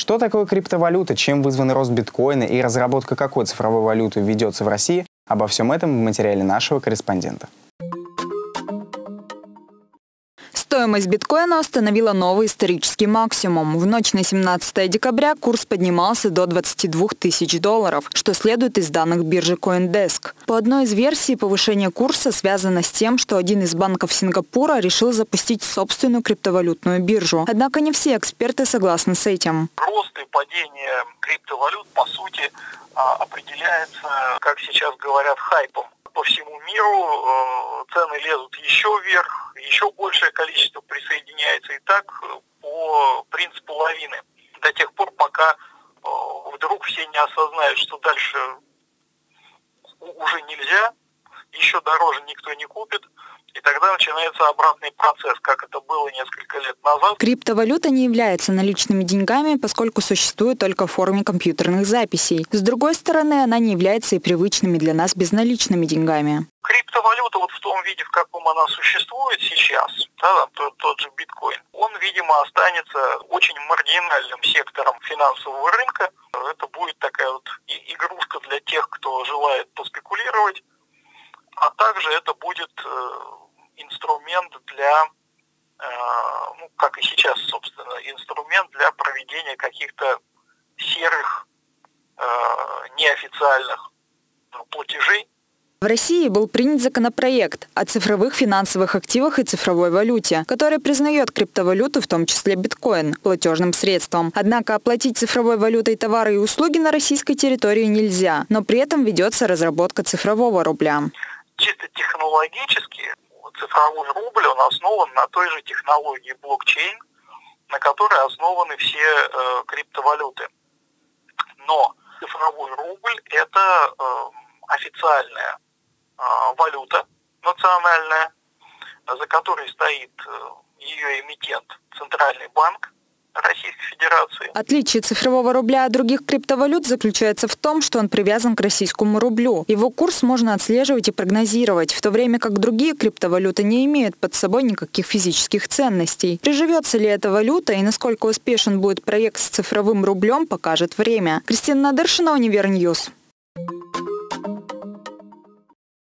Что такое криптовалюта, чем вызван рост биткоина? И разработка какой цифровой валюты ведется в России, обо всем этом в материале нашего корреспондента. Стоимость биткоина установила новый исторический максимум. В ночь на 17 декабря курс поднимался до 22 тысяч долларов, что следует из данных биржи CoinDesk. По одной из версий, повышение курса связано с тем, что один из банков Сингапура решил запустить собственную криптовалютную биржу. Однако не все эксперты согласны с этим. Рост и падение криптовалют, по сути, а, определяется, как сейчас говорят, хайпом по всему миру э, цены лезут еще вверх, еще большее количество присоединяется и так э, по принципу лавины. До тех пор, пока э, вдруг все не осознают, что дальше уже нельзя, еще дороже никто не купит, и тогда начинается обратный процесс, как это было несколько лет назад. Криптовалюта не является наличными деньгами, поскольку существует только в форме компьютерных записей. С другой стороны, она не является и привычными для нас безналичными деньгами. Криптовалюта вот в том виде, в каком она существует сейчас, да, тот, тот же биткоин, он, видимо, останется очень маргинальным сектором финансового рынка. Это будет такая вот игрушка для тех, кто желает поспекулировать, а также это будет э, инструмент для, э, ну, как и сейчас, собственно, инструмент для проведения каких-то серых, э, неофициальных платежей, в России был принят законопроект о цифровых финансовых активах и цифровой валюте, который признает криптовалюту, в том числе биткоин, платежным средством. Однако оплатить цифровой валютой товары и услуги на российской территории нельзя, но при этом ведется разработка цифрового рубля. Чисто технологически цифровой рубль, он основан на той же технологии блокчейн, на которой основаны все э, криптовалюты. Но цифровой рубль – это э, официальная валюта национальная, за которой стоит э, ее эмитент Центральный банк, Российской Федерации. Отличие цифрового рубля от других криптовалют заключается в том, что он привязан к российскому рублю. Его курс можно отслеживать и прогнозировать, в то время как другие криптовалюты не имеют под собой никаких физических ценностей. Приживется ли эта валюта и насколько успешен будет проект с цифровым рублем, покажет время. Кристина Надыршина, Универньюз.